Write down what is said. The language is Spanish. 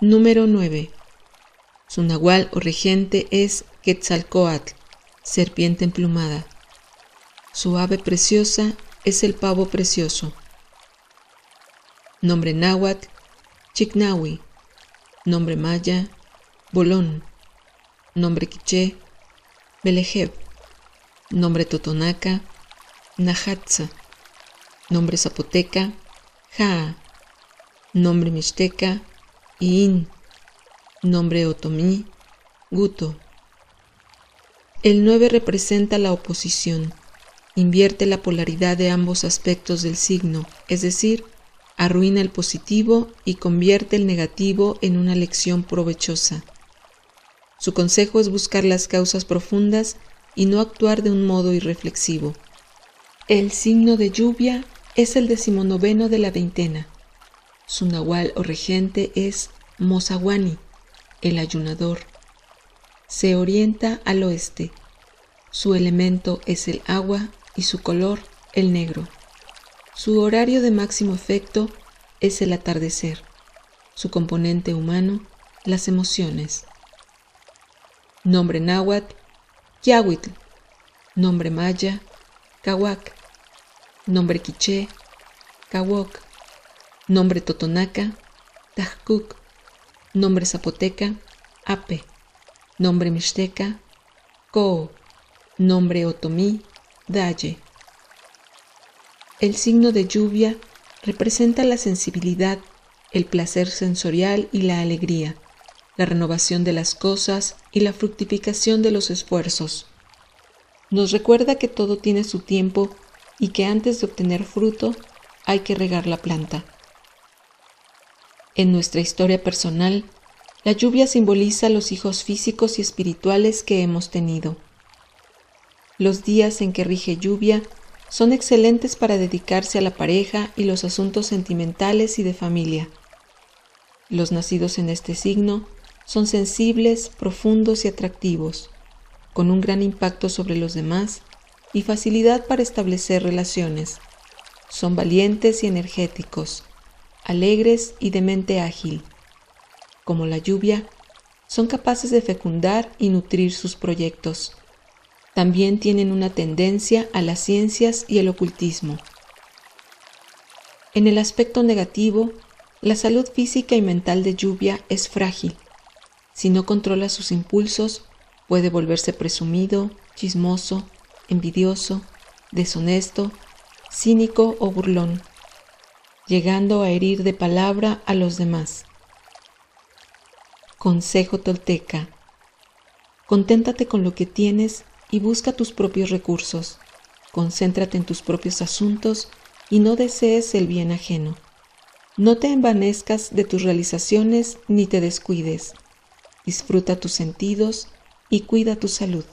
Número 9. Su nahual o regente es Quetzalcoatl, serpiente emplumada. Su ave preciosa es el pavo precioso. Nombre náhuatl, Chicnahui. Nombre maya, Bolón. Nombre quiché, Belejeb. Nombre totonaca, Najatza. Nombre zapoteca, Jaa. Nombre mixteca, Iin. Nombre otomí, Guto. El 9 representa la oposición. Invierte la polaridad de ambos aspectos del signo, es decir, arruina el positivo y convierte el negativo en una lección provechosa. Su consejo es buscar las causas profundas y no actuar de un modo irreflexivo. El signo de lluvia es el decimonoveno de la veintena. Su nahual o regente es Mozaguani, el ayunador. Se orienta al oeste. Su elemento es el agua y su color el negro. Su horario de máximo efecto es el atardecer. Su componente humano, las emociones. Nombre náhuatl, Kiahuitl. Nombre maya, Cahuac. Nombre quiché, Cahuoc. Nombre totonaca, Tajcuc. Nombre zapoteca, Ape. Nombre mixteca, Co. Nombre otomí, Dalle. El signo de lluvia representa la sensibilidad, el placer sensorial y la alegría, la renovación de las cosas y la fructificación de los esfuerzos. Nos recuerda que todo tiene su tiempo y que antes de obtener fruto hay que regar la planta. En nuestra historia personal, la lluvia simboliza los hijos físicos y espirituales que hemos tenido. Los días en que rige lluvia son excelentes para dedicarse a la pareja y los asuntos sentimentales y de familia. Los nacidos en este signo son sensibles, profundos y atractivos, con un gran impacto sobre los demás y facilidad para establecer relaciones. Son valientes y energéticos, alegres y de mente ágil. Como la lluvia, son capaces de fecundar y nutrir sus proyectos también tienen una tendencia a las ciencias y el ocultismo. En el aspecto negativo, la salud física y mental de lluvia es frágil. Si no controla sus impulsos, puede volverse presumido, chismoso, envidioso, deshonesto, cínico o burlón, llegando a herir de palabra a los demás. Consejo tolteca. Conténtate con lo que tienes y busca tus propios recursos. Concéntrate en tus propios asuntos y no desees el bien ajeno. No te envanezcas de tus realizaciones ni te descuides. Disfruta tus sentidos y cuida tu salud.